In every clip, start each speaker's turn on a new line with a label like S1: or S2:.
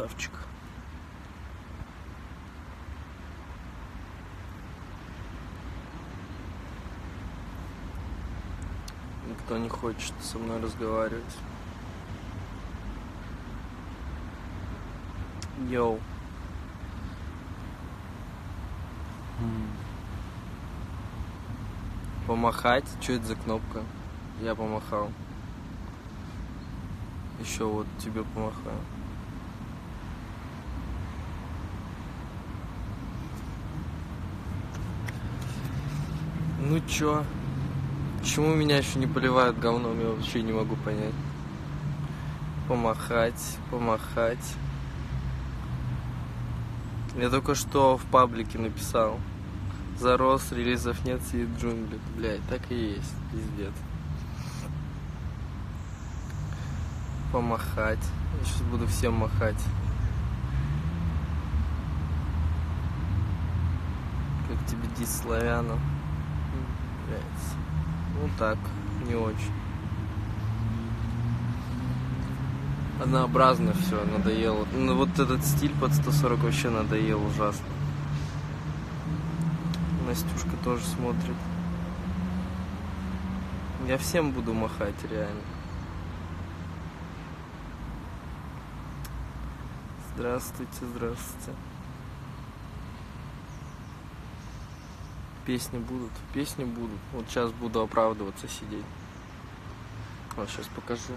S1: красавчик. Никто не хочет со мной разговаривать. Йоу. Помахать? Что это за кнопка? Я помахал. Еще вот тебе помахаю. Ну чё? Почему меня еще не поливают говном, я вообще не могу понять. Помахать, помахать. Я только что в паблике написал. Зарос, релизов нет, сидит джунгли. Блять, так и есть, пиздец. Помахать. Я сейчас буду всем махать. Как тебе дис славяна? Блять. Ну так, не очень. Однообразно все, надоело. Ну вот этот стиль под 140 вообще надоел ужасно. Настюшка тоже смотрит. Я всем буду махать, реально. Здравствуйте, здравствуйте. Песни будут, песни будут. Вот сейчас буду оправдываться сидеть. Вот сейчас покажу.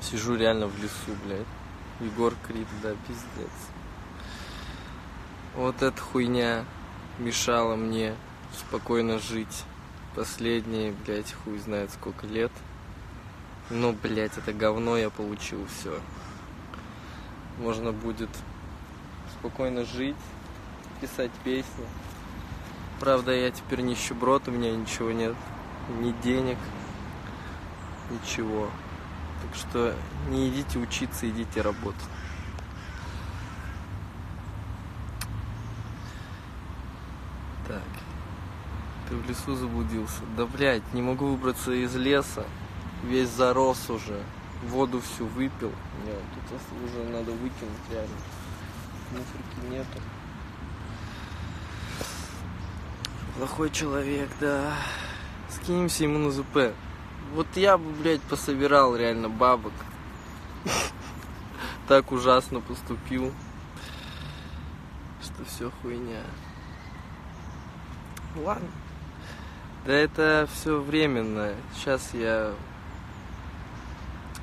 S1: Сижу реально в лесу, блядь. Егор Крид, да, пиздец. Вот эта хуйня мешала мне спокойно жить последние, блядь, хуй знает сколько лет. Ну, блядь, это говно я получил все. Можно будет спокойно жить, писать песни. Правда, я теперь нищеброд, у меня ничего нет. Ни денег, ничего. Так что не идите учиться, идите работать. Так. Ты в лесу заблудился. Да, блядь, не могу выбраться из леса. Весь зарос уже. Воду всю выпил. Мне тут уже надо выкинуть реально. Мусорки нету. Плохой человек, да. Скинемся ему на ЗП. Вот я бы, блядь, пособирал реально бабок. Так ужасно поступил. Что все хуйня. Ладно. Да это все временно. Сейчас я,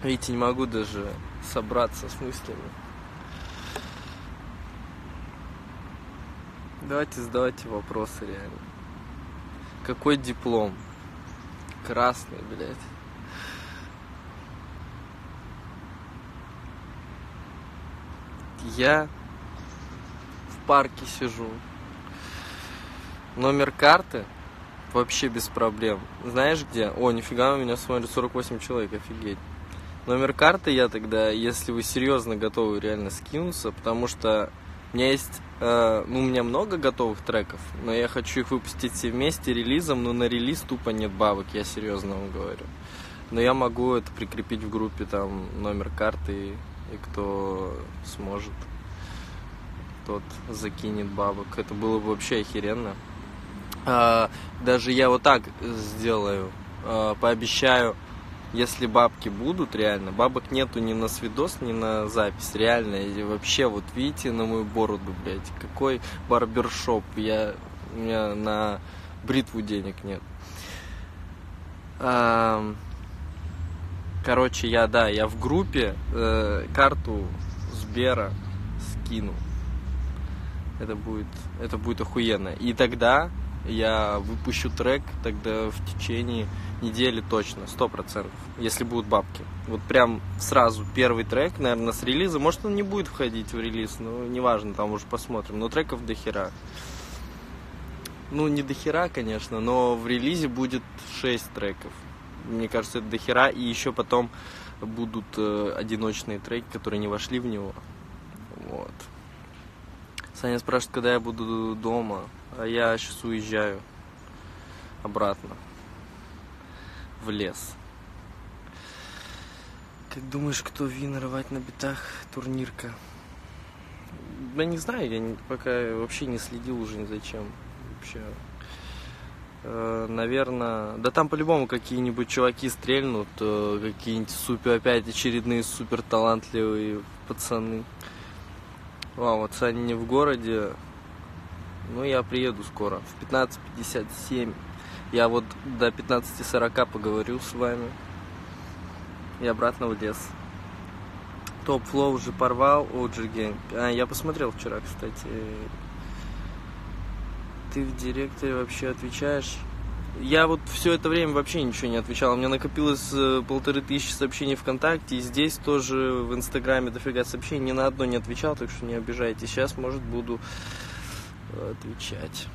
S1: видите, не могу даже собраться с мыслями. Давайте задавайте вопросы реально. Какой диплом? Красный, блядь. Я в парке сижу. Номер карты вообще без проблем. Знаешь где? О, нифига, у меня смотрит 48 человек, офигеть. Номер карты я тогда, если вы серьезно готовы реально скинуться, потому что у меня есть, э, ну, у меня много готовых треков, но я хочу их выпустить все вместе релизом, но на релиз тупо нет бабок, я серьезно вам говорю. Но я могу это прикрепить в группе, там, номер карты, и кто сможет, тот закинет бабок. Это было бы вообще охеренно. А, даже я вот так сделаю, а, пообещаю, если бабки будут реально, бабок нету ни на свидос, ни на запись, реально, и вообще, вот видите на мою бороду, блядь, какой барбершоп, я, у меня на бритву денег нет. Короче, я, да, я в группе э, карту Сбера скину. Это будет, это будет охуенно. И тогда я выпущу трек тогда в течение недели точно, сто процентов, если будут бабки. Вот прям сразу первый трек, наверное, с релиза, может он не будет входить в релиз, но неважно, там уже посмотрим, но треков до хера. Ну, не до хера, конечно, но в релизе будет 6 треков. Мне кажется, это до хера, и еще потом будут э, одиночные треки, которые не вошли в него. Вот. Саня спрашивает, когда я буду дома, а я сейчас уезжаю обратно в лес. Как думаешь, кто вин рвать на битах турнирка? Я не знаю, я не, пока вообще не следил уже ни за чем. Вообще. Э, наверное, да там по-любому какие-нибудь чуваки стрельнут, э, какие-нибудь супер, опять очередные супер талантливые пацаны. Вау, вот Саня не в городе, ну я приеду скоро, в 15.57 я вот до 15.40 поговорю с вами. И обратно в лес. Топ Флоу уже порвал, Gang. А, я посмотрел вчера, кстати. Ты в директоре вообще отвечаешь? Я вот все это время вообще ничего не отвечал. У меня накопилось э, полторы тысячи сообщений ВКонтакте. И здесь тоже в Инстаграме дофига сообщений. Ни на одно не отвечал, так что не обижайтесь. Сейчас, может, буду отвечать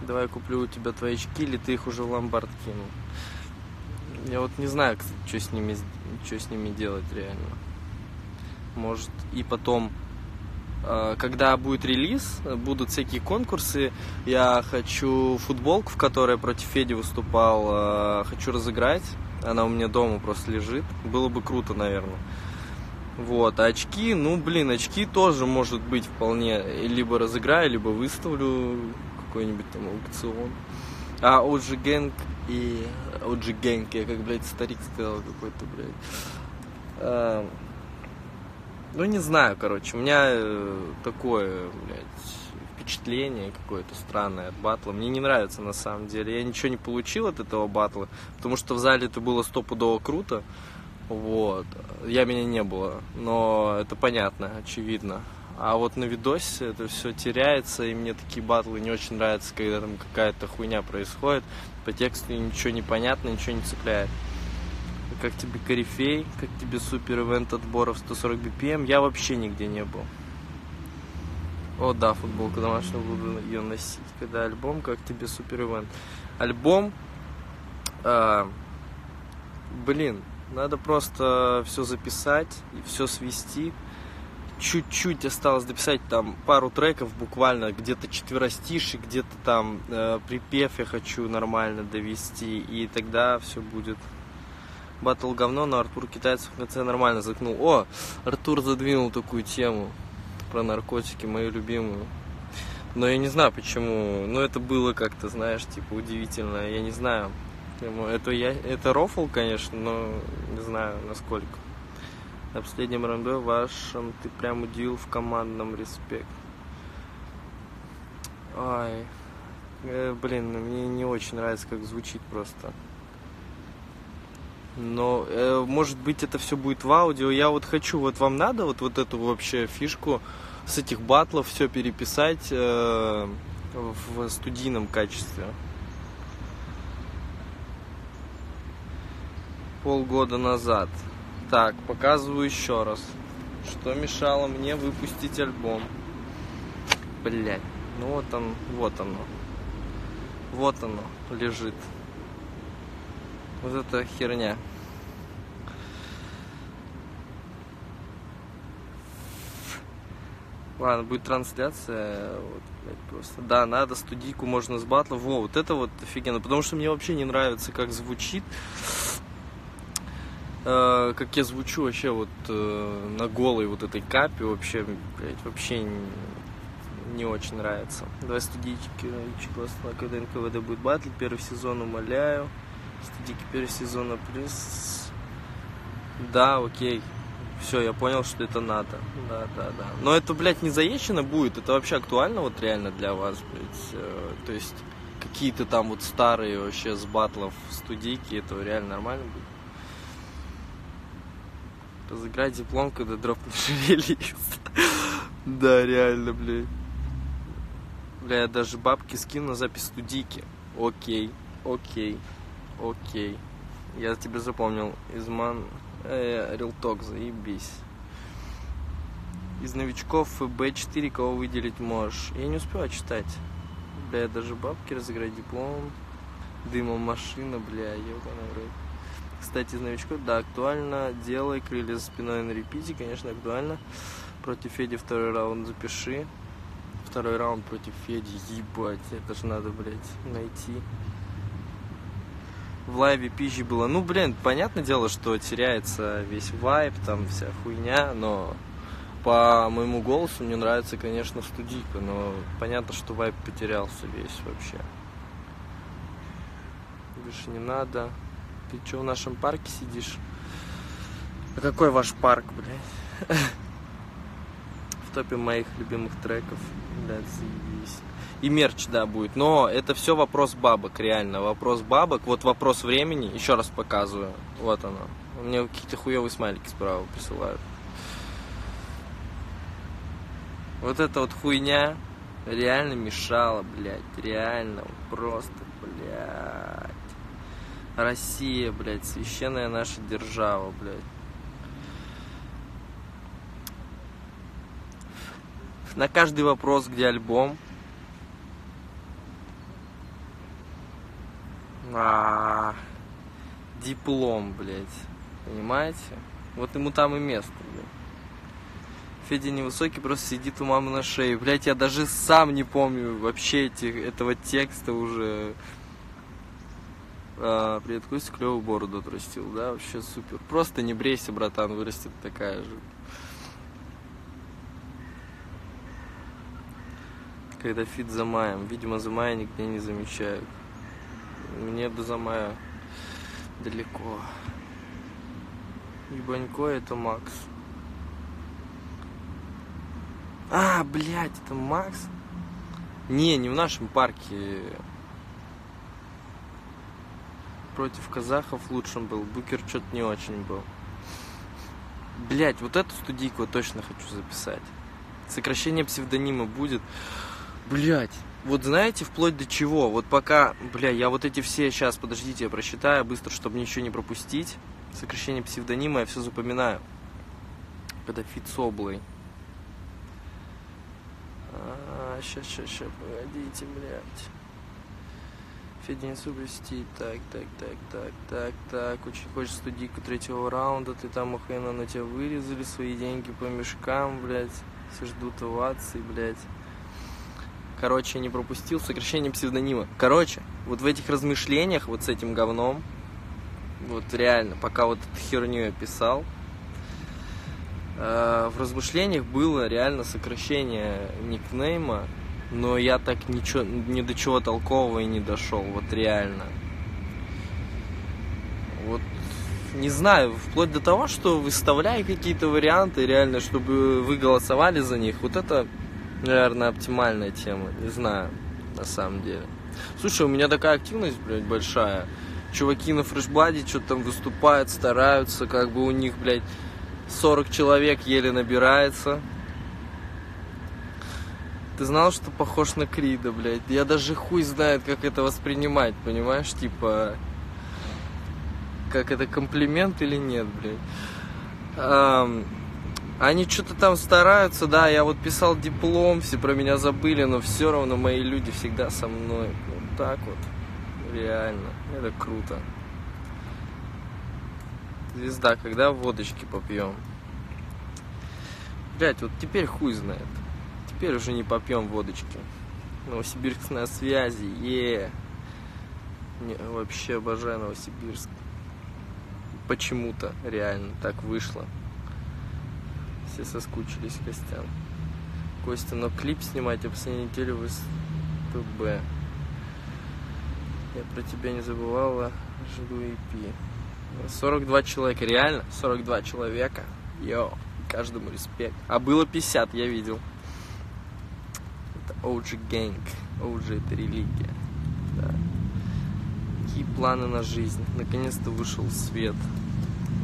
S1: давай я куплю у тебя твои очки, или ты их уже в ломбард кинул. Я вот не знаю, кстати, что с ними, что с ними делать реально. Может, и потом, а, когда будет релиз, будут всякие конкурсы. Я хочу футболку, в которой против Феди выступал, а, хочу разыграть. Она у меня дома просто лежит. Было бы круто, наверное. Вот, а очки, ну, блин, очки тоже может быть вполне. Либо разыграю, либо выставлю какой-нибудь там аукцион. А OG Gang и OG Gang, я как, блядь, старик сказал какой-то, блядь. А, ну, не знаю, короче, у меня э, такое, блядь, впечатление какое-то странное от батла. Мне не нравится на самом деле. Я ничего не получил от этого батла, потому что в зале это было стопудово круто. Вот. Я меня не было, но это понятно, очевидно. А вот на видосе это все теряется, и мне такие батлы не очень нравятся, когда там какая-то хуйня происходит. По тексту ничего не понятно, ничего не цепляет. Как тебе корифей, как тебе супер ивент отборов 140 BPM, я вообще нигде не был. О, да, футболку домашнюю буду ее носить. Когда альбом, как тебе супер ивент. Альбом, э, блин, надо просто все записать и все свести чуть-чуть осталось дописать там пару треков буквально, где-то четверостиши, где-то там э, припев я хочу нормально довести, и тогда все будет. Батл говно, но Артур Китайцев в конце нормально закнул. О, Артур задвинул такую тему про наркотики, мою любимую. Но я не знаю почему. Но это было как-то, знаешь, типа удивительно. Я не знаю. Это, я, это рофл, конечно, но не знаю насколько. На последнем рандо вашем ты прям удивил в командном респект. Ай, э, блин, ну, мне не очень нравится, как звучит просто. Но, э, может быть, это все будет в аудио. Я вот хочу, вот вам надо вот, вот эту вообще фишку с этих батлов все переписать э, в студийном качестве. Полгода назад. Так, показываю еще раз. Что мешало мне выпустить альбом? Блять. Ну вот он, вот оно. Вот оно лежит. Вот эта херня. Ладно, будет трансляция. Вот, блядь, просто. Да, надо студийку можно с батла. Во, вот это вот офигенно. Потому что мне вообще не нравится, как звучит. Э, как я звучу вообще вот э, на голой вот этой капе, вообще, блядь, вообще не, не очень нравится. Давай студийки, классно, когда НКВД будет батл, первый сезон, умоляю. Студийки первого сезона плюс. Да, окей. Все, я понял, что это надо. Да, да, да. Но это, блядь, не заезжено будет. Это вообще актуально вот реально для вас, блядь. Э, то есть какие-то там вот старые вообще с батлов студийки, это реально нормально будет? Разыграть диплом, когда дропнешь релиз. Да, реально, блядь. Бля, я даже бабки скину на запись студийки. Окей, окей, окей. Я тебя запомнил. Изман... Э, Рилток, заебись. Из новичков ФБ-4 кого выделить можешь? Я не успела читать. Бля, я даже бабки разыграть диплом. Дымом машина, бля, ебаный рот. Кстати, из новичков, да, актуально. Делай крылья за спиной на репите, конечно, актуально. Против Феди второй раунд запиши. Второй раунд против Феди, ебать, это же надо, блядь, найти. В лайве пизжи было, ну, блин, понятное дело, что теряется весь вайп, там вся хуйня, но по моему голосу мне нравится, конечно, студийка, но понятно, что вайп потерялся весь вообще. Выше не надо. Ты что, в нашем парке сидишь? А какой ваш парк, блядь? В топе моих любимых треков. Блядь, заебись. И мерч, да, будет. Но это все вопрос бабок, реально. Вопрос бабок. Вот вопрос времени. Еще раз показываю. Вот оно. Мне какие-то хуевые смайлики справа присылают. Вот эта вот хуйня реально мешала, блядь. Реально. Просто, блядь. Россия, блядь, священная наша держава, блядь. На каждый вопрос, где альбом, а, диплом, блядь. Понимаете? Вот ему там и место, блядь. Федя невысокий, просто сидит у мамы на шее. Блять, я даже сам не помню вообще этих, этого текста уже. А, привет, Костя, клевую бороду отрастил, да, вообще супер. Просто не брейся, братан, вырастет такая же. Когда фит с Замаем. Видимо, Замая нигде не замечают. Мне до Замая далеко. Ебанько это Макс. А, блядь, это Макс? Не, не в нашем парке. Против казахов лучшим был. Букер что-то не очень был. Блять, вот эту студийку я точно хочу записать. Сокращение псевдонима будет. Блять, вот знаете, вплоть до чего? Вот пока, бля, я вот эти все сейчас, подождите, я просчитаю быстро, чтобы ничего не пропустить. Сокращение псевдонима я все запоминаю. Когда облой. А, ща, ща, ща, погодите, блядь. Федя не соблюсти. Так, так, так, так, так, так. Очень хочешь студийку третьего раунда. Ты там охуенно на тебя вырезали свои деньги по мешкам, блядь. Все ждут овации, блядь. Короче, не пропустил сокращение псевдонима. Короче, вот в этих размышлениях, вот с этим говном, вот реально, пока вот эту херню я писал, э, в размышлениях было реально сокращение никнейма, но я так ничего, ни до чего толкового и не дошел, вот реально. Вот не знаю, вплоть до того, что выставляю какие-то варианты, реально, чтобы вы голосовали за них, вот это, наверное, оптимальная тема, не знаю, на самом деле. Слушай, у меня такая активность, блядь, большая. Чуваки на фрешбладе что-то там выступают, стараются, как бы у них, блядь, 40 человек еле набирается. Ты знал, что похож на Крида, блядь? Я даже хуй знает, как это воспринимать, понимаешь? Типа, как это комплимент или нет, блядь. Эм, они что-то там стараются, да, я вот писал диплом, все про меня забыли, но все равно мои люди всегда со мной. Вот так вот. Реально. Это круто. Звезда, когда водочки попьем? Блять, вот теперь хуй знает. Теперь уже не попьем водочки. Новосибирск на связи, е не, Вообще обожаю Новосибирск. Почему-то реально так вышло. Все соскучились, Костян. Костя, но клип снимать, а последнюю неделю в СТБ. Я про тебя не забывала, жду EP. 42 человека, реально? 42 человека. Йоу, каждому респект. А было 50, я видел. OG Gang. OG это религия. Да. Какие планы на жизнь? Наконец-то вышел свет.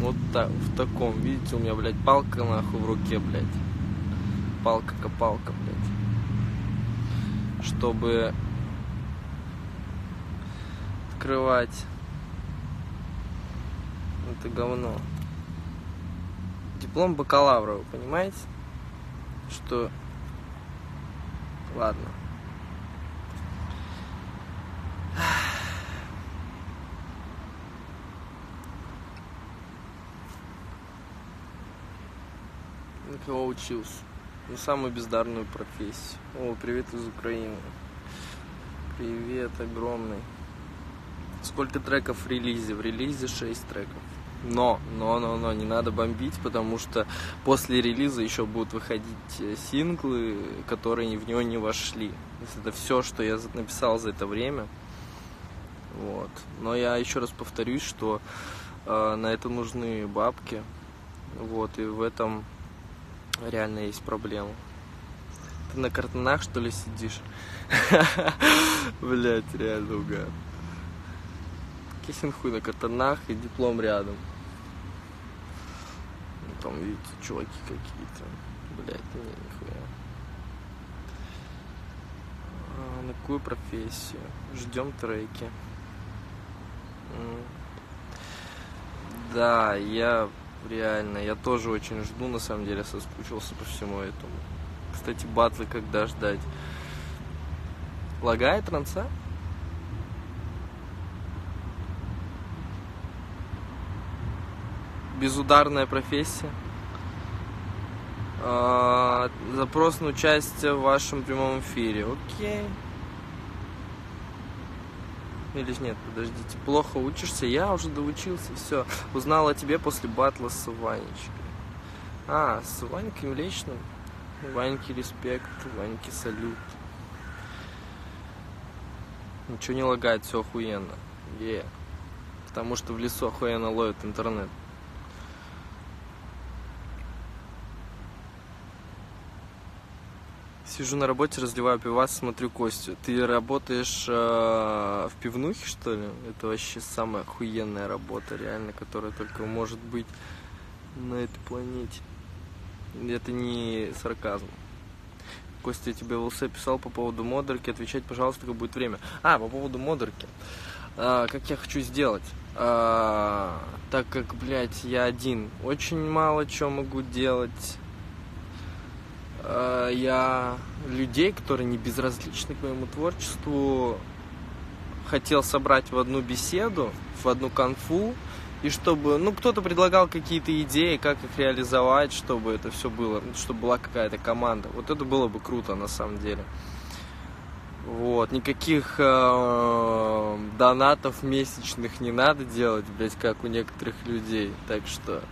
S1: Вот так, в таком. Видите, у меня, блядь, палка нахуй в руке, блядь. Палка-копалка, блядь. чтобы открывать это говно. Диплом бакалавра, вы понимаете? Что... Ладно. Кого учился? На самую бездарную профессию. О, привет из Украины. Привет огромный. Сколько треков в релизе? В релизе 6 треков. Но, но, но, но, не надо бомбить, потому что после релиза еще будут выходить э, синглы, которые в него не вошли. Это все, что я написал за это время. Вот. Но я еще раз повторюсь, что э, на это нужны бабки. Вот, и в этом реально есть проблема. Ты на картонах, что ли, сидишь? Блять, реально угад. Кисин хуй на картонах и диплом рядом. Ну, там, видите, чуваки какие-то. Блять, не, нихуя. А, на какую профессию? Ждем треки. Да, я реально, я тоже очень жду, на самом деле, соскучился по всему этому. Кстати, батлы когда ждать? Лагает ранца? Безударная профессия. А, запрос на участие в вашем прямом эфире. Окей. Или нет, подождите. Плохо учишься? Я уже доучился, все. Узнал о тебе после батла с Ванечкой. А, с Ванькой Млечным. Ваньке респект, Ваньке салют. Ничего не лагает, все охуенно. Е. Yeah. Потому что в лесу охуенно ловит интернет. Сижу на работе, разливаю пивас, смотрю Костю. Ты работаешь э, в пивнухе, что ли? Это вообще самая охуенная работа, реально, которая только может быть на этой планете. Это не сарказм. Костя, я тебе в ЛС писал по поводу модерки. Отвечать, пожалуйста, как будет время. А, по поводу модерки. А, как я хочу сделать? А, так как, блядь, я один. Очень мало что могу делать Э, я людей, которые не безразличны к моему творчеству, хотел собрать в одну беседу, в одну конфу, и чтобы, ну, кто-то предлагал какие-то идеи, как их реализовать, чтобы это все было, чтобы была какая-то команда. Вот это было бы круто на самом деле. Вот, никаких э, донатов месячных не надо делать, блядь, как у некоторых людей. Так что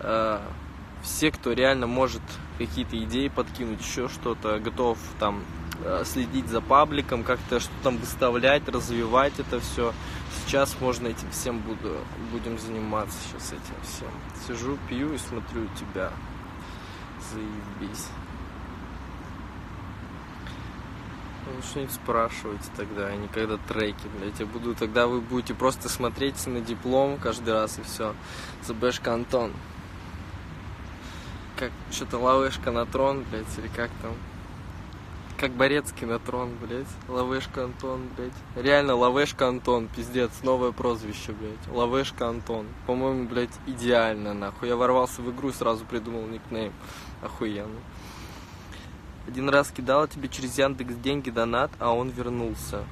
S1: э, все, кто реально может какие-то идеи подкинуть, еще что-то, готов там э, следить за пабликом, как-то что там выставлять, развивать это все. Сейчас можно этим всем буду, будем заниматься сейчас этим всем. Сижу, пью и смотрю тебя. Заебись. Ну, что-нибудь спрашивайте тогда, а не когда треки, блядь. Я буду, тогда вы будете просто смотреть на диплом каждый раз и все. Забэшка Антон как что-то лавышка на трон, блядь, или как там. Как Борецкий на трон, блядь. Лавышка Антон, блядь. Реально, Лавышка Антон, пиздец, новое прозвище, блядь. Лавышка Антон. По-моему, блядь, идеально, нахуй. Я ворвался в игру и сразу придумал никнейм. Охуенно. Один раз кидала тебе через Яндекс деньги донат, а он вернулся.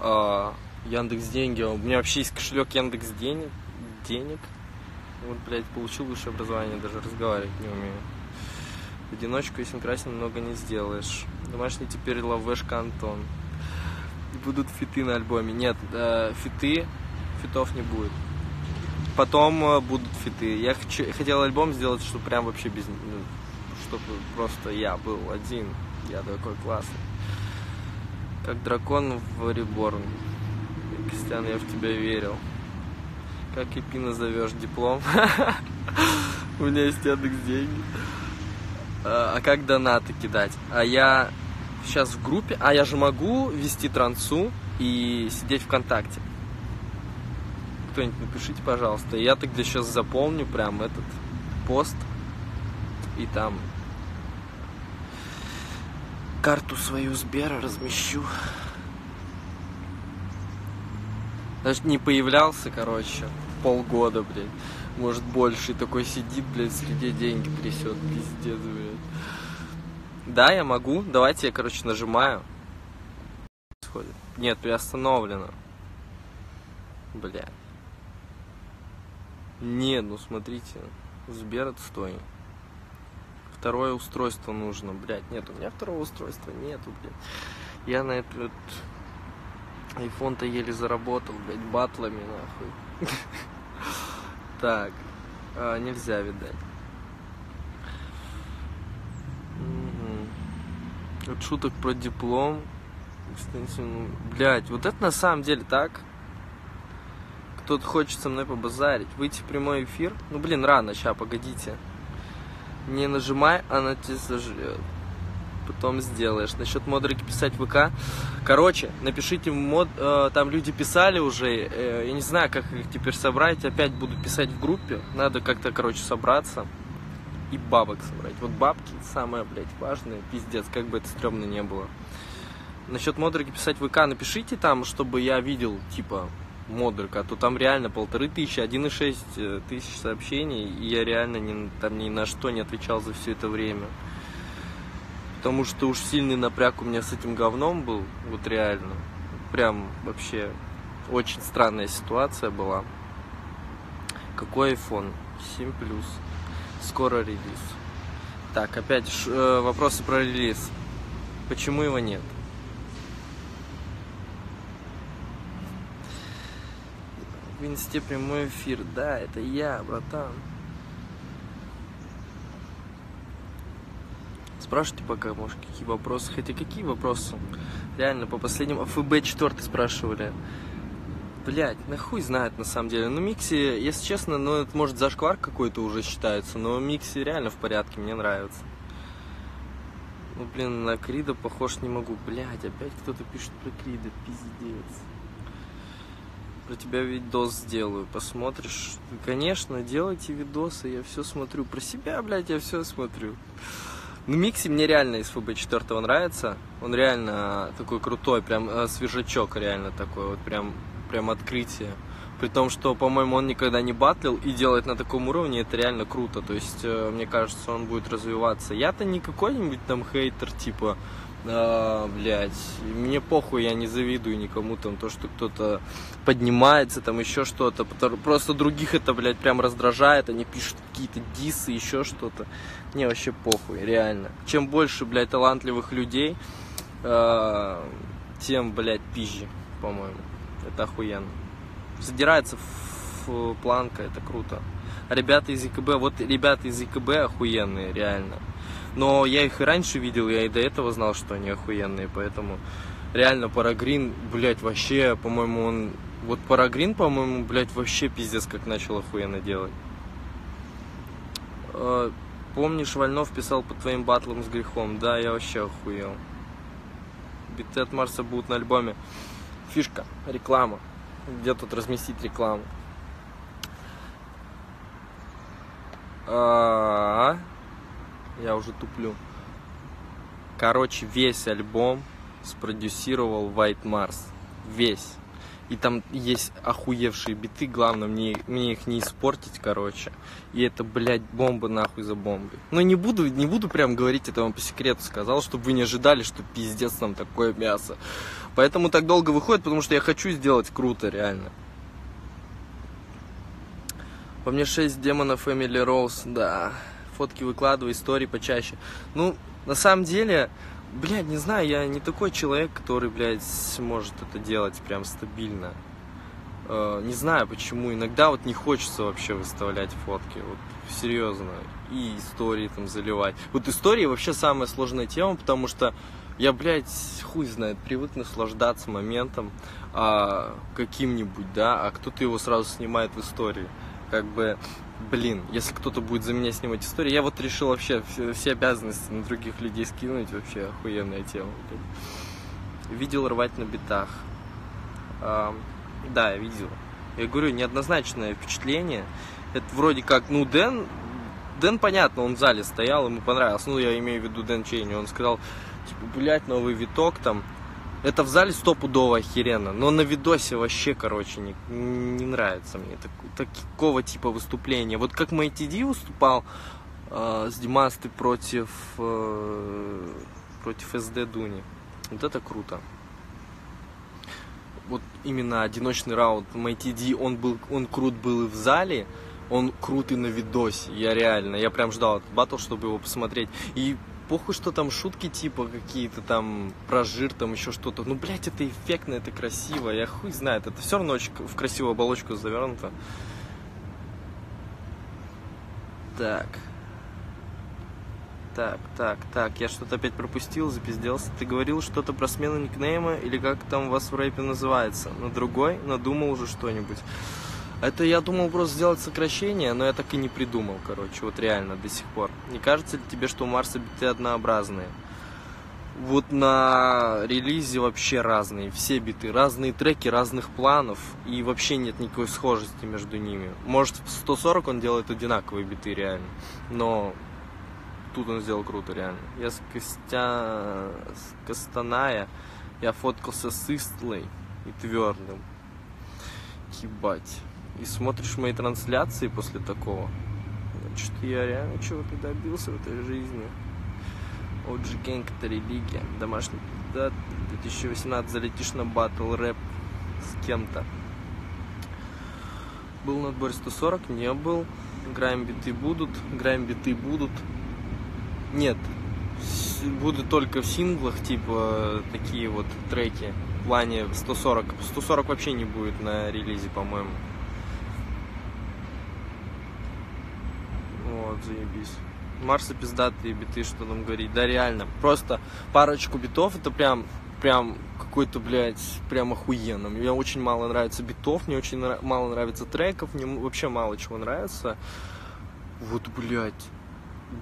S1: А, Яндекс деньги. У меня вообще есть кошелек Яндекс денег. Денег. Вот, блядь, получил высшее образование, даже разговаривать не умею. В одиночку, если красим, много не сделаешь. Домашний теперь лавешка Антон. Будут фиты на альбоме. Нет, э, фиты, фитов не будет. Потом э, будут фиты. Я хочу, хотел альбом сделать, чтобы прям вообще без... Ну, чтобы просто я был один. Я такой классный. Как дракон в Реборн. Кристиан, я в тебя верил. Как EP назовешь диплом? У меня есть Яндекс деньги. А, а как донаты кидать? А я сейчас в группе, а я же могу вести трансу и сидеть ВКонтакте. Кто-нибудь напишите, пожалуйста. Я тогда сейчас запомню прям этот пост и там карту свою Сбера размещу. Даже не появлялся, короче, полгода, блядь. Может, больше. И такой сидит, блядь, с людей деньги трясет. Пиздец, блядь. Да, я могу. Давайте я, короче, нажимаю. Нет, приостановлено. Бля. Нет, ну смотрите. Сбер отстой. Второе устройство нужно, блядь. Нет, у меня второго устройства нету, блядь. Я на этот iPhone-то еле заработал, блядь, батлами, нахуй. Так, а, нельзя, видать. Вот шуток про диплом. Ну, блядь, вот это на самом деле так. Кто-то хочет со мной побазарить. Выйти в прямой эфир. Ну, блин, рано, ща, погодите. Не нажимай, она тебя сожрет. Потом сделаешь. Насчет модерики писать в ВК. Короче, напишите мод. Э, там люди писали уже. Э, я не знаю, как их теперь собрать. Опять буду писать в группе. Надо как-то, короче, собраться. И бабок собрать. Вот бабки самое, блядь, важное. Пиздец, как бы это стрёмно не было. Насчет модерики писать в ВК напишите там, чтобы я видел, типа, модерка, а то там реально полторы тысячи, 1,6 э, тысяч сообщений, и я реально ни, там ни на что не отвечал за все это время. Потому что уж сильный напряг у меня с этим говном был, вот реально. Прям вообще очень странная ситуация была. Какой iPhone? 7 плюс. Скоро релиз. Так, опять э, вопросы про релиз. Почему его нет? в инсте прямой эфир. Да, это я, братан. Спрашивайте пока, может, какие вопросы. Хотя какие вопросы? Реально, по последним ФБ 4 спрашивали. Блять, нахуй знает на самом деле. Ну, Микси, если честно, ну, это может зашквар какой-то уже считается, но Микси реально в порядке, мне нравится. Ну, блин, на Крида похож не могу. Блять, опять кто-то пишет про Крида, пиздец про тебя видос сделаю, посмотришь. Конечно, делайте видосы, я все смотрю. Про себя, блядь, я все смотрю. Ну, Микси мне реально из ФБ-4 нравится. Он реально такой крутой, прям э, свежачок реально такой, вот прям, прям открытие. При том, что, по-моему, он никогда не батлил и делает на таком уровне, это реально круто. То есть, э, мне кажется, он будет развиваться. Я-то не какой-нибудь там хейтер, типа, а, блядь, мне похуй, я не завидую никому там то, что кто-то поднимается, там еще что-то. Просто других это, блядь, прям раздражает, они пишут какие-то дисы, еще что-то. Мне вообще похуй, реально. Чем больше, блядь, талантливых людей, э, тем, блядь, пизжи, по-моему. Это охуенно. Задирается в планка, это круто. А ребята из ИКБ, вот ребята из ИКБ охуенные, реально. Но я их и раньше видел, я и до этого знал, что они охуенные, поэтому реально Парагрин, блядь, вообще, по-моему, он... Вот Парагрин, по-моему, блядь, вообще пиздец как начал охуенно делать. Помнишь, Вольнов писал под твоим батлом с грехом? Да, я вообще охуел. Биты от Марса будут на альбоме. Фишка, реклама. Где тут разместить рекламу? А -а -а я уже туплю. Короче, весь альбом спродюсировал White Mars. Весь. И там есть охуевшие биты, главное мне, мне их не испортить, короче. И это, блядь, бомба нахуй за бомбой. Но не буду, не буду прям говорить, это вам по секрету сказал, чтобы вы не ожидали, что пиздец там такое мясо. Поэтому так долго выходит, потому что я хочу сделать круто, реально. По мне 6 демонов Эмили Роуз, да фотки выкладываю, истории почаще. Ну, на самом деле, блядь, не знаю, я не такой человек, который, блядь, может это делать прям стабильно. Э, не знаю почему. Иногда вот не хочется вообще выставлять фотки. Вот серьезно. И истории там заливать. Вот истории вообще самая сложная тема, потому что я, блядь, хуй знает, привык наслаждаться моментом а, каким-нибудь, да, а кто-то его сразу снимает в истории. Как бы блин, если кто-то будет за меня снимать историю, я вот решил вообще все, все обязанности на других людей скинуть, вообще охуенная тема. Видел рвать на битах. А, да, я видел. Я говорю, неоднозначное впечатление. Это вроде как, ну, Дэн, Дэн, понятно, он в зале стоял, ему понравилось. Ну, я имею в виду Дэн Чейни. Он сказал, Типа, блядь, новый виток там. Это в зале стопудово охеренно, но на видосе вообще, короче, не, не нравится мне так, такого типа выступления. Вот как MyTD выступал э, с Димасты против, э, против SD Дуни. Вот это круто. Вот именно одиночный раунд MyTD, он был, он крут был и в зале, он крут и на видосе. Я реально, я прям ждал этот батл, чтобы его посмотреть. И похуй, что там шутки типа какие-то там про жир, там еще что-то. Ну, блядь, это эффектно, это красиво. Я хуй знает, это все равно очень в красивую оболочку завернуто. Так. Так, так, так, я что-то опять пропустил, запизделся. Ты говорил что-то про смену никнейма или как там у вас в рэпе называется? На другой? Надумал уже что-нибудь? Это я думал просто сделать сокращение, но я так и не придумал, короче, вот реально до сих пор. Не кажется ли тебе, что у Марса биты однообразные? Вот на релизе вообще разные, все биты, разные треки, разных планов, и вообще нет никакой схожести между ними. Может, в 140 он делает одинаковые биты реально, но тут он сделал круто реально. Я с, Костя... с Костаная, я фоткался с Истлой и Твердым. Ебать и смотришь мои трансляции после такого, значит, я реально чего-то добился в этой жизни. OG Gang это религия. Домашний да, 2018 залетишь на батл рэп с кем-то. Был на отборе 140, не был. Играем биты будут, играем биты будут. Нет, будут только в синглах, типа такие вот треки. В плане 140. 140 вообще не будет на релизе, по-моему. Вот, заебись. Марса пиздатые биты, что нам говорить. Да, реально. Просто парочку битов, это прям, прям какой-то, блядь, прям охуенно. Мне очень мало нравится битов, мне очень нрав... мало нравится треков, мне вообще мало чего нравится. Вот, блядь,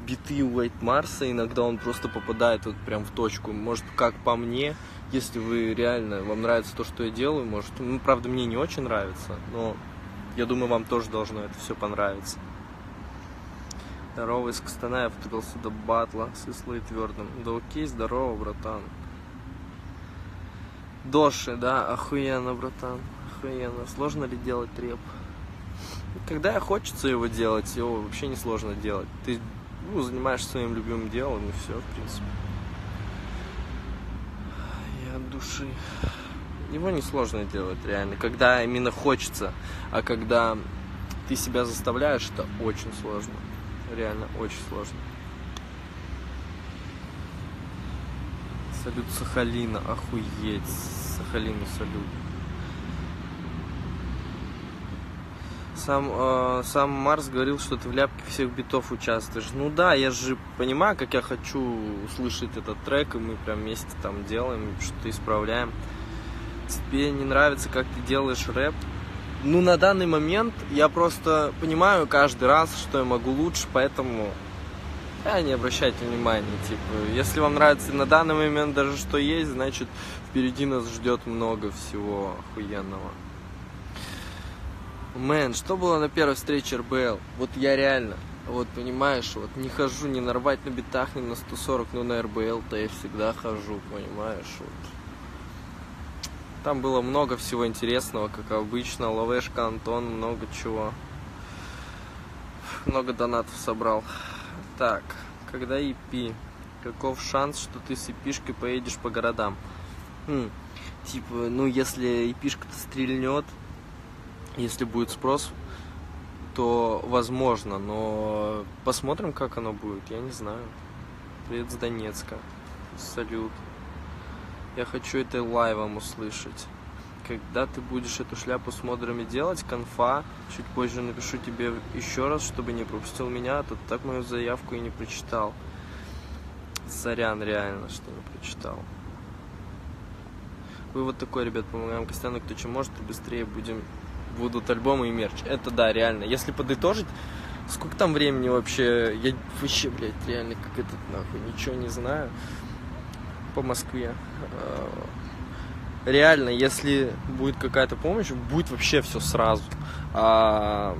S1: биты Уэйт Марса, иногда он просто попадает вот прям в точку. Может, как по мне, если вы реально, вам нравится то, что я делаю, может, ну, правда, мне не очень нравится, но я думаю, вам тоже должно это все понравиться. Здорово, из Костанаев втыкался до батла с Ислой твердым. Да окей, здорово, братан. Доши, да, охуенно, братан. Охуенно. Сложно ли делать реп? Когда хочется его делать, его вообще не сложно делать. Ты ну, занимаешься своим любимым делом и все, в принципе. Я от души. Его не сложно делать, реально. Когда именно хочется, а когда ты себя заставляешь, это очень сложно реально очень сложно. Салют Сахалина, охуеть. Сахалину салют. Сам, э, сам Марс говорил, что ты в ляпке всех битов участвуешь. Ну да, я же понимаю, как я хочу услышать этот трек, и мы прям вместе там делаем, что-то исправляем. Тебе не нравится, как ты делаешь рэп, ну, на данный момент я просто понимаю каждый раз, что я могу лучше, поэтому я не обращайте внимания. Типа, если вам нравится на данный момент даже что есть, значит, впереди нас ждет много всего охуенного. Мэн, что было на первой встрече РБЛ? Вот я реально, вот понимаешь, вот не хожу ни нарвать на битах, ни на 140, но на РБЛ-то я всегда хожу, понимаешь, вот. Там было много всего интересного, как обычно. Лавешка, Антон, много чего. Много донатов собрал. Так, когда EP? Каков шанс, что ты с EP поедешь по городам? Хм, типа, ну если EP-шка-то стрельнет, если будет спрос, то возможно, но посмотрим, как оно будет, я не знаю. Привет с Донецка. Салют. Я хочу это лайвом услышать. Когда ты будешь эту шляпу с модерами делать, конфа, чуть позже напишу тебе еще раз, чтобы не пропустил меня, а то так мою заявку и не прочитал. Сорян, реально, что не прочитал. Вывод такой, ребят, помогаем Костяну, кто чем может, и быстрее будем будут альбомы и мерч. Это да, реально. Если подытожить, сколько там времени вообще? Я вообще, блядь, реально как этот нахуй ничего не знаю по Москве. Э, реально, если будет какая-то помощь, будет вообще все сразу. А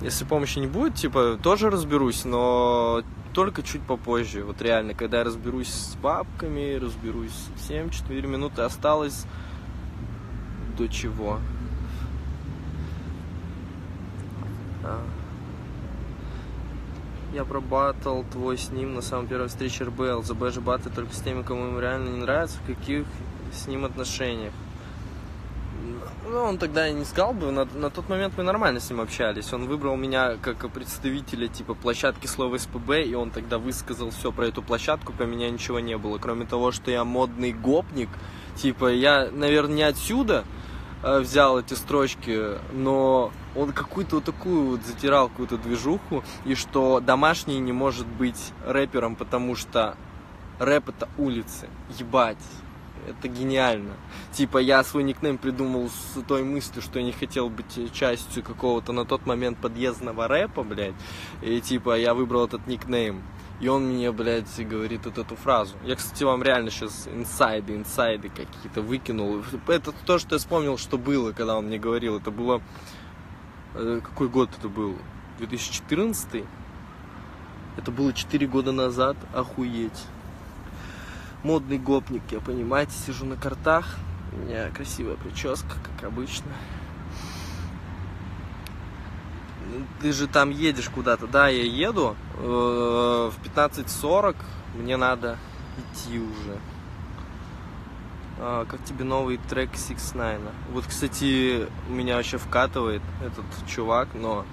S1: если помощи не будет, типа, тоже разберусь, но только чуть попозже. Вот реально, когда я разберусь с бабками, разберусь всем, 4 минуты осталось до чего. А. Я пробатал твой с ним на самом первой встрече РБЛ. ЗБ же баты только с теми, кому ему реально не нравится, в каких с ним отношениях. Ну, он тогда и не сказал бы, на, на тот момент мы нормально с ним общались. Он выбрал меня как представителя типа площадки слова СПБ, и он тогда высказал все про эту площадку, про меня ничего не было. Кроме того, что я модный гопник, типа я, наверное, не отсюда э, взял эти строчки, но он какую-то вот такую вот затирал какую-то движуху, и что домашний не может быть рэпером, потому что рэп это улицы. Ебать это гениально. Типа я свой никнейм придумал с той мыслью, что я не хотел быть частью какого-то на тот момент подъездного рэпа, блядь. И типа я выбрал этот никнейм. И он мне, блядь, говорит вот эту фразу. Я, кстати, вам реально сейчас инсайды, инсайды какие-то выкинул. Это то, что я вспомнил, что было, когда он мне говорил. Это было... Э, какой год это был? 2014? Это было 4 года назад. Охуеть модный гопник, я понимаете, сижу на картах, у меня красивая прическа, как обычно. Ты же там едешь куда-то, да, я еду, э, в 15.40 мне надо идти уже. А, как тебе новый трек Six Nine? Вот, кстати, меня вообще вкатывает этот чувак, но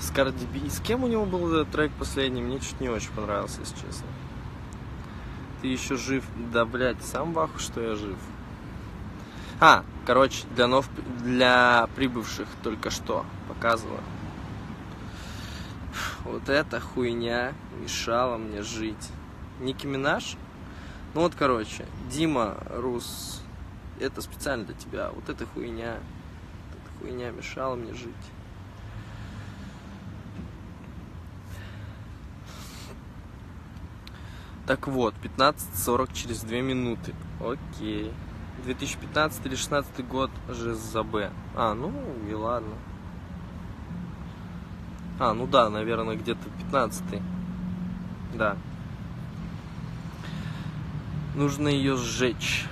S1: с Cardi B. С кем у него был этот трек последний? Мне чуть не очень понравился, если честно ты еще жив. Да, блядь, сам ваху, что я жив. А, короче, для, нов... для прибывших только что показываю. Вот эта хуйня мешала мне жить. Ники Минаж? Ну вот, короче, Дима Рус, это специально для тебя. Вот эта хуйня, эта хуйня мешала мне жить. Так вот, 15.40 через 2 минуты. Окей. 2015 или 2016 год ЖЗБ. А, ну и ладно. А, ну да, наверное, где-то 15 -й. Да. Нужно ее сжечь.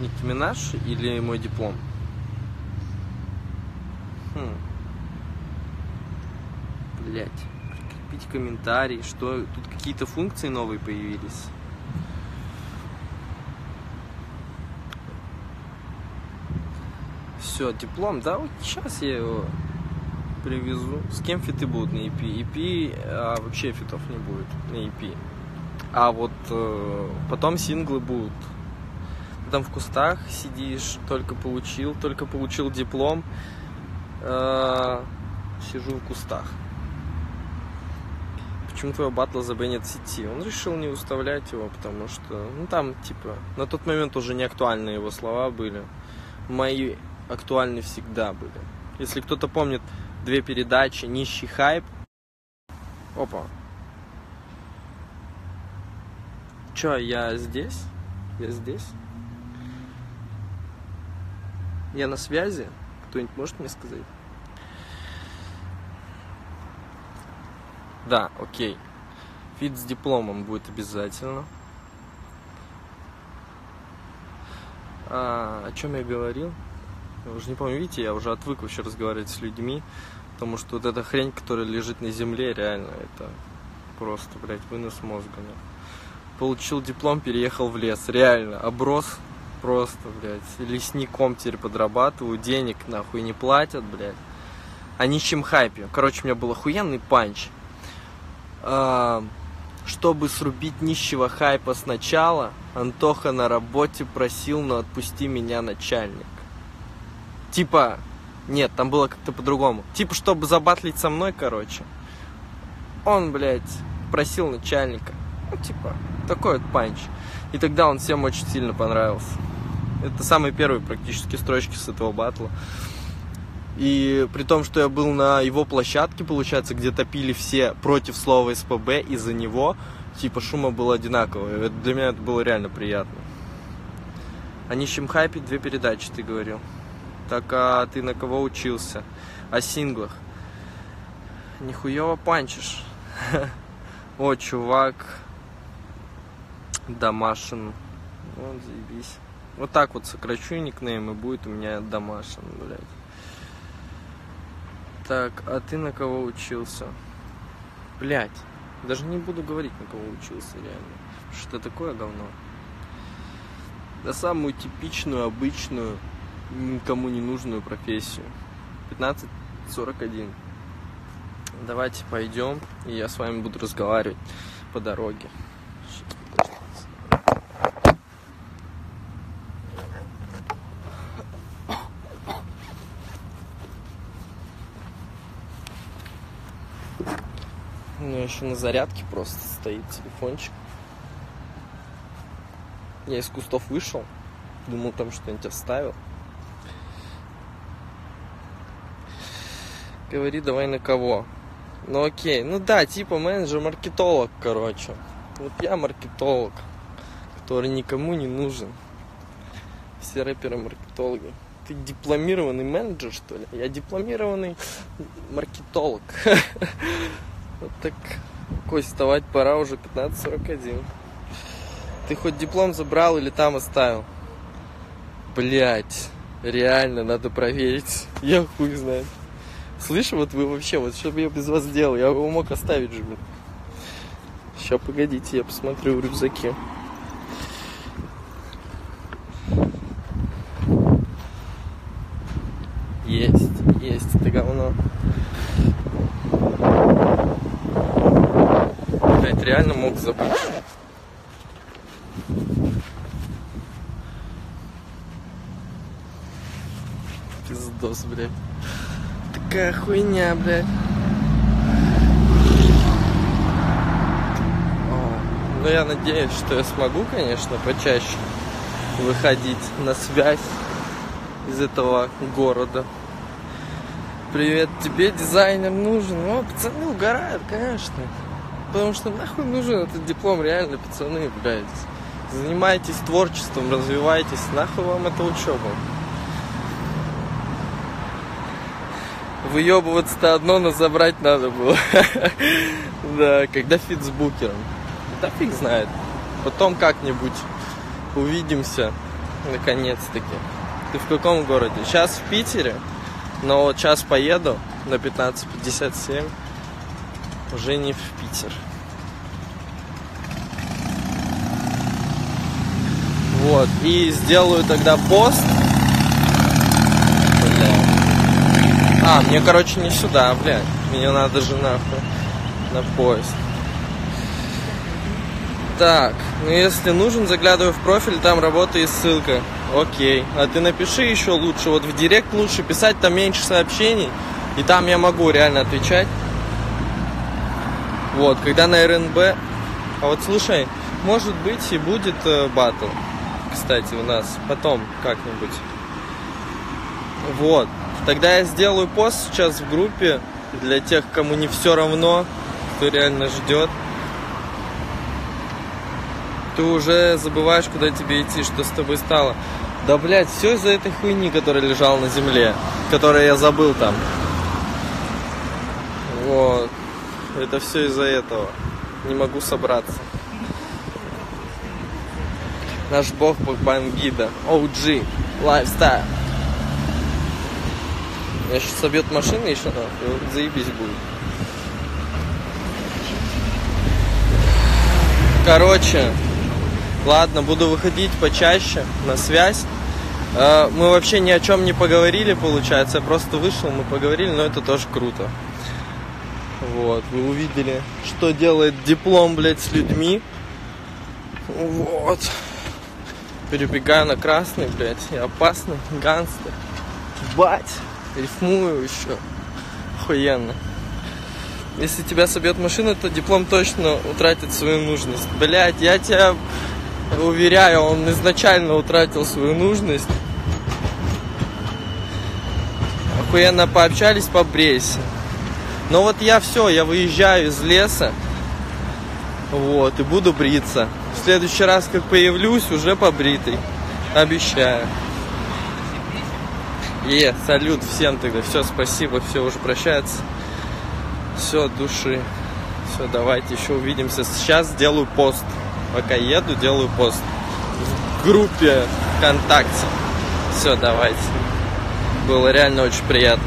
S1: Ники Минаж или мой диплом? Хм. Блять прикрепить комментарий, что тут какие-то функции новые появились. Все, диплом, да, вот сейчас я его привезу. С кем фиты будут на EP? EP, а вообще фитов не будет на EP. А вот э, потом синглы будут. Ты там в кустах сидишь, только получил, только получил диплом. Э, сижу в кустах почему твоего батла забанят сети. Он решил не выставлять его, потому что, ну там, типа, на тот момент уже не актуальны его слова были. Мои актуальны всегда были. Если кто-то помнит две передачи «Нищий хайп». Опа. Чё, я здесь? Я здесь? Я на связи? Кто-нибудь может мне сказать? Да, окей. Фит с дипломом будет обязательно. А, о чем я говорил? Я уже не помню, видите, я уже отвык вообще разговаривать с людьми, потому что вот эта хрень, которая лежит на земле, реально, это просто, блядь, вынос мозга. Да. Получил диплом, переехал в лес, реально, оброс просто, блядь, лесником теперь подрабатываю, денег нахуй не платят, блядь. А ничем хайпе. Короче, у меня был охуенный панч э, чтобы срубить нищего хайпа сначала, Антоха на работе просил, но отпусти меня, начальник. Типа, нет, там было как-то по-другому. Типа, чтобы забатлить со мной, короче. Он, блядь, просил начальника. Ну, типа, такой вот панч. И тогда он всем очень сильно понравился. Это самые первые практически строчки с этого батла. И при том, что я был на его площадке, получается, где топили все против слова СПБ из-за него, типа шума было одинаковый. Для меня это было реально приятно. О нищем хайпе две передачи, ты говорил. Так, а ты на кого учился? О синглах. Нихуево панчишь. О, чувак. Домашин. Вот, заебись. Вот так вот сокращу никнейм, и будет у меня Домашин, блядь. Так, а ты на кого учился? Блядь. Даже не буду говорить, на кого учился, реально. Что такое говно? На самую типичную, обычную, никому не нужную профессию. 15.41. Давайте пойдем, и я с вами буду разговаривать по дороге. Еще на зарядке просто стоит телефончик. Я из кустов вышел, думал там что-нибудь оставил. Говори давай на кого. Ну окей, ну да, типа менеджер-маркетолог, короче. Вот я маркетолог, который никому не нужен. Все рэперы-маркетологи. Ты дипломированный менеджер, что ли? Я дипломированный маркетолог. Вот так. Кость, вставать пора уже 15.41. Ты хоть диплом забрал или там оставил? Блять, реально надо проверить. Я хуй знает. Слышь, вот вы вообще, вот что бы я без вас сделал? Я его мог оставить же, блин. Сейчас, погодите, я посмотрю в рюкзаке. Есть, есть, это говно. Блять, реально мог забыть. Пиздос, блядь. Такая хуйня, блядь. О, Ну, я надеюсь, что я смогу, конечно, почаще выходить на связь из этого города. Привет, тебе дизайнер нужен? О, пацаны угорают, конечно. Потому что нахуй нужен этот диплом, реально, пацаны, блядь. Занимайтесь творчеством, развивайтесь. Нахуй вам эта учеба. Выебываться-то одно, но забрать надо было. Да, когда фит с букером. Да фиг знает. Потом как-нибудь увидимся, наконец-таки. Ты в каком городе? Сейчас в Питере, но вот сейчас поеду на 15.57 уже не в Питер. Вот, и сделаю тогда пост. Бля. А, мне, короче, не сюда, блядь. Мне надо же нахуй на поезд. Так, ну если нужен, заглядываю в профиль, там работа и ссылка. Окей. А ты напиши еще лучше. Вот в директ лучше писать, там меньше сообщений. И там я могу реально отвечать. Вот, когда на РНБ. А вот слушай, может быть и будет э, батл. Кстати, у нас потом как-нибудь. Вот. Тогда я сделаю пост сейчас в группе для тех, кому не все равно, кто реально ждет. Ты уже забываешь, куда тебе идти, что с тобой стало. Да, блядь, все из-за этой хуйни, которая лежала на земле, которую я забыл там. Вот. Это все из-за этого. Не могу собраться. Наш бог Бангида. OG. Lifestyle. Я сейчас собьет машина еще нахуй. Заебись будет. Короче, ладно, буду выходить почаще на связь. Э, Мы вообще ни о чем не поговорили, получается. Я просто вышел, мы поговорили, но это тоже круто. Вот, вы увидели, что делает диплом, блядь, с людьми. Вот. Перебегаю на красный, блядь, и опасный, гангстер. Бать, рифмую еще. Охуенно. Если тебя собьет машина, то диплом точно утратит свою нужность. Блять, я тебя уверяю, он изначально утратил свою нужность. Охуенно пообщались, побрейся. Но вот я все, я выезжаю из леса. Вот, и буду бриться. В следующий раз, как появлюсь, уже побритый. Обещаю. Е, салют всем тогда. Все, спасибо, все уже прощается. Все души. Все, давайте еще увидимся. Сейчас сделаю пост. Пока еду, делаю пост. В группе ВКонтакте. Все, давайте. Было реально очень приятно.